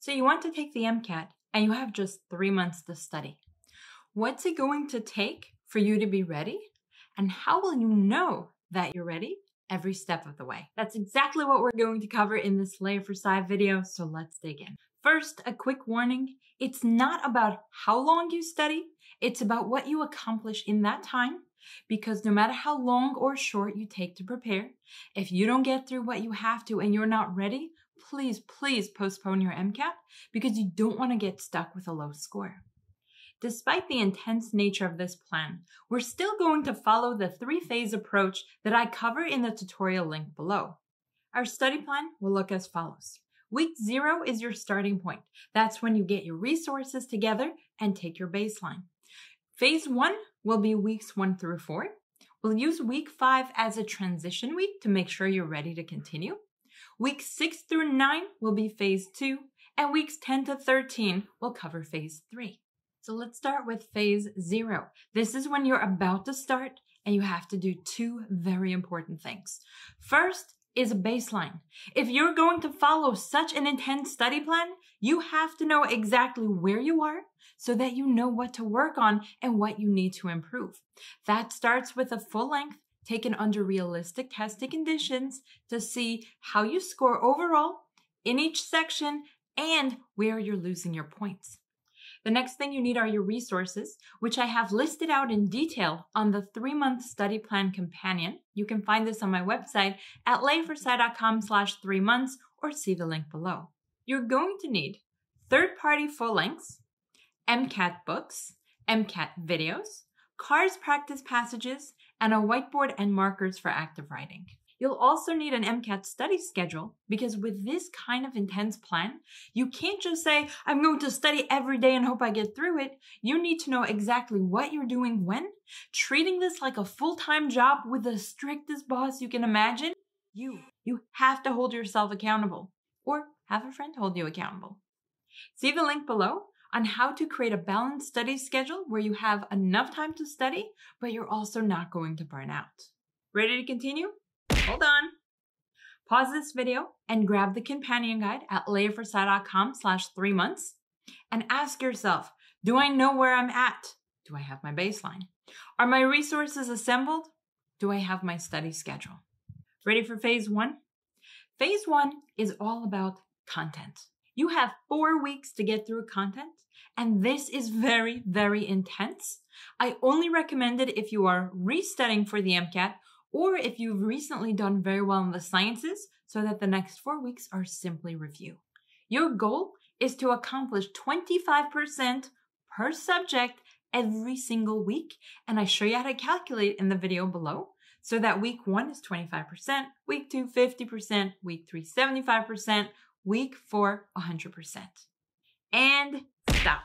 So you want to take the MCAT and you have just three months to study. What's it going to take for you to be ready? And how will you know that you're ready every step of the way? That's exactly what we're going to cover in this Leah4sci video, so let's dig in. First, a quick warning. It's not about how long you study, it's about what you accomplish in that time. Because no matter how long or short you take to prepare, if you don't get through what you have to and you're not ready, please, please postpone your MCAT because you don't want to get stuck with a low score. Despite the intense nature of this plan, we're still going to follow the three-phase approach that I cover in the tutorial link below. Our study plan will look as follows. Week zero is your starting point. That's when you get your resources together and take your baseline. Phase one will be weeks one through four. We'll use week five as a transition week to make sure you're ready to continue. Week six through nine will be phase two, and weeks 10 to 13 will cover phase three. So let's start with phase zero. This is when you're about to start and you have to do two very important things. First is a baseline. If you're going to follow such an intense study plan, you have to know exactly where you are so that you know what to work on and what you need to improve. That starts with a full length taken under realistic testing conditions to see how you score overall in each section and where you're losing your points. The next thing you need are your resources, which I have listed out in detail on the three-month study plan companion. You can find this on my website at leah4sci.com slash three months or see the link below. You're going to need third-party full lengths, MCAT books, MCAT videos, CARS practice passages, and a whiteboard and markers for active writing. You'll also need an MCAT study schedule because with this kind of intense plan, you can't just say, I'm going to study every day and hope I get through it. You need to know exactly what you're doing when, treating this like a full-time job with the strictest boss you can imagine. You, you have to hold yourself accountable or have a friend hold you accountable. See the link below on how to create a balanced study schedule where you have enough time to study, but you're also not going to burn out. Ready to continue? Hold on. Pause this video and grab the companion guide at leah4sci.com slash three months and ask yourself, do I know where I'm at? Do I have my baseline? Are my resources assembled? Do I have my study schedule? Ready for phase one? Phase one is all about content. You have four weeks to get through content, and this is very, very intense. I only recommend it if you are restudying for the MCAT or if you've recently done very well in the sciences so that the next four weeks are simply review. Your goal is to accomplish 25% per subject every single week, and I show you how to calculate in the video below. So that week one is 25%, week two, 50%, week three, 75%, week for 100%. And stop.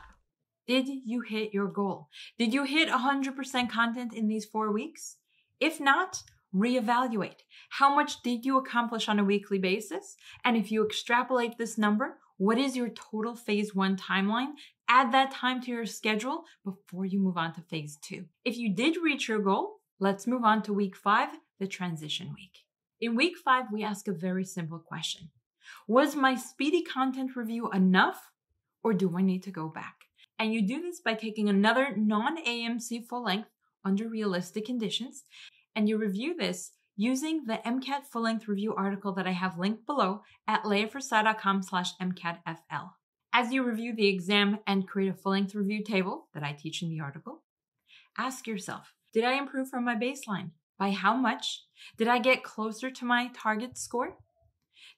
Did you hit your goal? Did you hit 100% content in these four weeks? If not, reevaluate. How much did you accomplish on a weekly basis? And if you extrapolate this number, what is your total phase one timeline? Add that time to your schedule before you move on to phase two. If you did reach your goal, let's move on to week five, the transition week. In week five, we ask a very simple question. Was my speedy content review enough or do I need to go back? And you do this by taking another non-AAMC full length under realistic conditions and you review this using the MCAT full-length review article that I have linked below at leah4sci.com slash MCATFL. As you review the exam and create a full-length review table that I teach in the article, ask yourself, did I improve from my baseline? By how much? Did I get closer to my target score?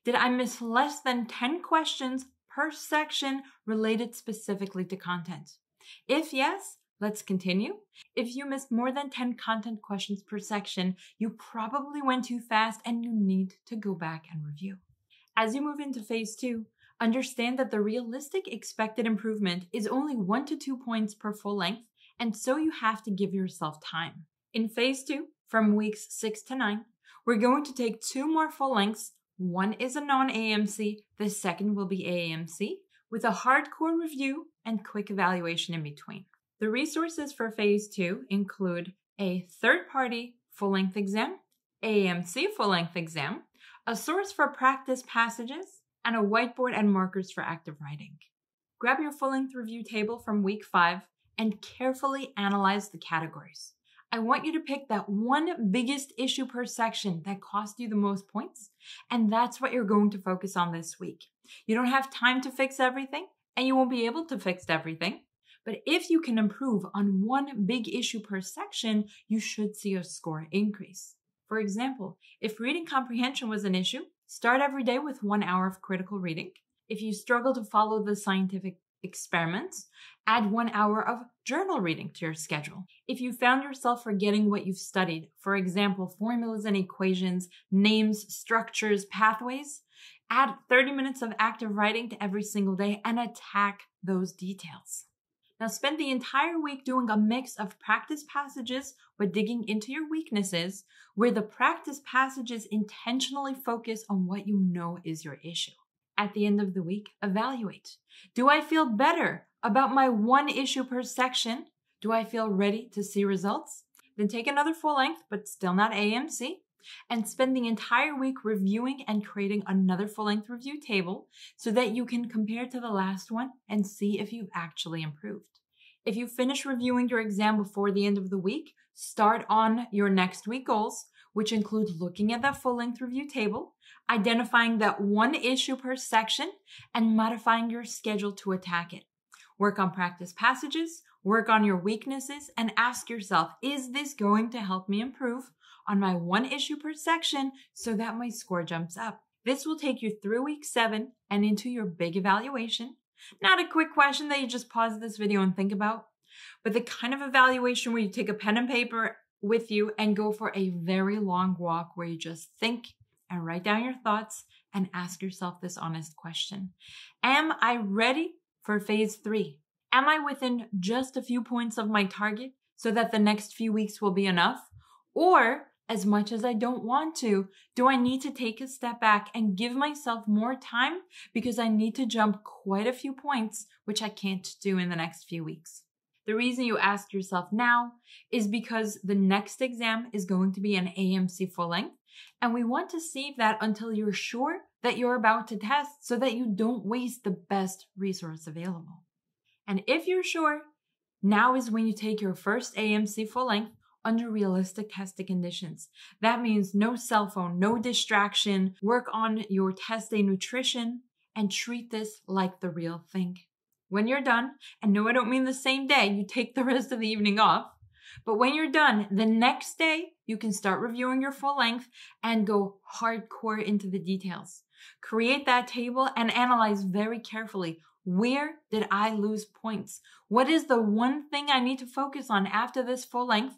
Did I miss less than 10 questions per section related specifically to content? If yes, Let's continue. If you missed more than 10 content questions per section, you probably went too fast and you need to go back and review. As you move into phase two, understand that the realistic expected improvement is only one to two points per full length, and so you have to give yourself time. In phase two, from weeks six to nine, we're going to take two more full lengths. One is a non-AAMC, the second will be AAMC, with a hardcore review and quick evaluation in between. The resources for phase two include a third party full length exam, AAMC full length exam, a source for practice passages, and a whiteboard and markers for active writing. Grab your full length review table from week five and carefully analyze the categories. I want you to pick that one biggest issue per section that cost you the most points, and that's what you're going to focus on this week. You don't have time to fix everything, and you won't be able to fix everything. But if you can improve on one big issue per section, you should see a score increase. For example, if reading comprehension was an issue, start every day with one hour of critical reading. If you struggle to follow the scientific experiments, add one hour of journal reading to your schedule. If you found yourself forgetting what you've studied, for example, formulas and equations, names, structures, pathways, add 30 minutes of active writing to every single day and attack those details. Now spend the entire week doing a mix of practice passages with digging into your weaknesses, where the practice passages intentionally focus on what you know is your issue. At the end of the week, evaluate. Do I feel better about my one issue per section? Do I feel ready to see results? Then take another full length, but still not AAMC, and spend the entire week reviewing and creating another full length review table so that you can compare to the last one and see if you've actually improved. If you finish reviewing your exam before the end of the week, start on your next week goals, which include looking at that full length review table, identifying that one issue per section, and modifying your schedule to attack it. Work on practice passages, work on your weaknesses, and ask yourself, is this going to help me improve on my one issue per section so that my score jumps up? This will take you through week seven and into your big evaluation. Not a quick question that you just pause this video and think about, but the kind of evaluation where you take a pen and paper with you and go for a very long walk where you just think and write down your thoughts and ask yourself this honest question Am I ready for phase three? Am I within just a few points of my target so that the next few weeks will be enough? Or, as much as I don't want to, do I need to take a step back and give myself more time because I need to jump quite a few points, which I can't do in the next few weeks? The reason you ask yourself now is because the next exam is going to be an AAMC full length and we want to save that until you're sure that you're about to test so that you don't waste the best resource available. And if you're sure, now is when you take your first AAMC full length under realistic testing conditions. That means no cell phone, no distraction, work on your test day nutrition, and treat this like the real thing. When you're done, and no, I don't mean the same day, you take the rest of the evening off. But when you're done, the next day, you can start reviewing your full length and go hardcore into the details. Create that table and analyze very carefully where did I lose points? What is the one thing I need to focus on after this full length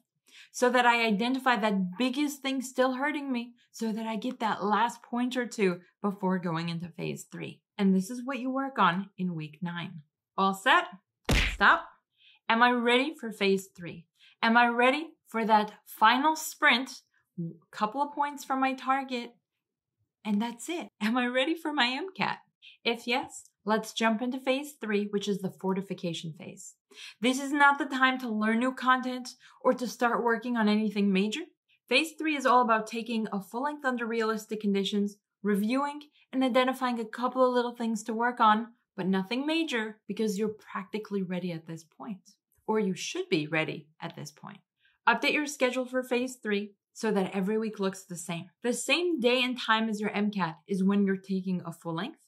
so that I identify that biggest thing still hurting me so that I get that last point or two before going into phase three. And this is what you work on in week nine. All set? Stop. Am I ready for phase three? Am I ready for that final sprint? Couple of points from my target, and that's it. Am I ready for my MCAT? If yes, let's jump into phase three, which is the fortification phase. This is not the time to learn new content or to start working on anything major. Phase three is all about taking a full length under realistic conditions, reviewing, and identifying a couple of little things to work on, but nothing major because you're practically ready at this point. Or you should be ready at this point. Update your schedule for phase three so that every week looks the same. The same day and time as your MCAT is when you're taking a full length.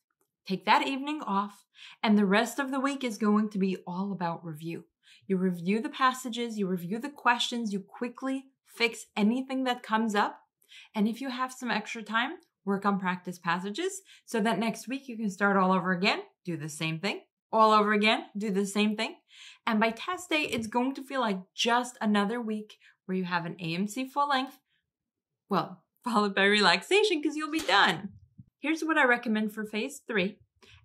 Take that evening off, and the rest of the week is going to be all about review. You review the passages, you review the questions, you quickly fix anything that comes up. And if you have some extra time, work on practice passages so that next week you can start all over again, do the same thing, all over again, do the same thing. And by test day, it's going to feel like just another week where you have an AAMC full length, well, followed by relaxation because you'll be done. Here's what I recommend for phase three.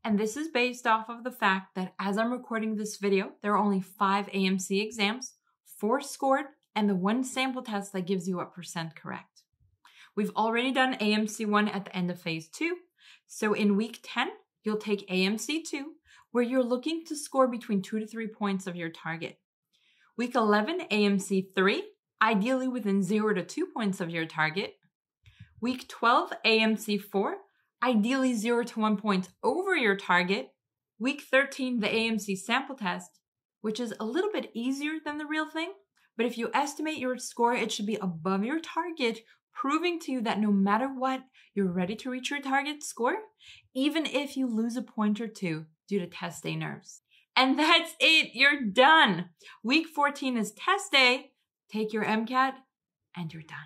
And this is based off of the fact that as I'm recording this video, there are only five AAMC exams, four scored, and the one sample test that gives you a percent correct. We've already done AAMC 1 at the end of phase 2. So in week 10, you'll take AAMC 2, where you're looking to score between 2 to 3 points of your target. Week 11, AAMC 3, ideally within 0 to 2 points of your target. Week 12, AAMC 4, ideally 0 to 1 points over your target. Week 13, the AAMC sample test, which is a little bit easier than the real thing. But if you estimate your score, it should be above your target, proving to you that no matter what, you're ready to reach your target score, even if you lose a point or two due to test day nerves. And that's it. You're done. Week 14 is test day. Take your MCAT and you're done.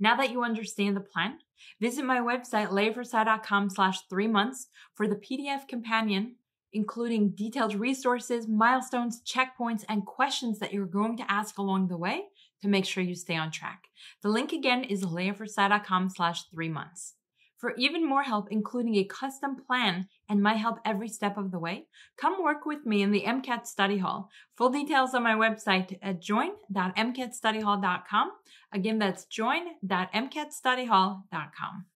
Now that you understand the plan, visit my website, leah4sci.com slash three months for the PDF companion, including detailed resources, milestones, checkpoints, and questions that you're going to ask along the way to make sure you stay on track. The link again is leah4sci.com slash three months. For even more help, including a custom plan and my help every step of the way, come work with me in the MCAT Study Hall. Full details on my website at join.mcatstudyhall.com. Again, that's join.mcatstudyhall.com.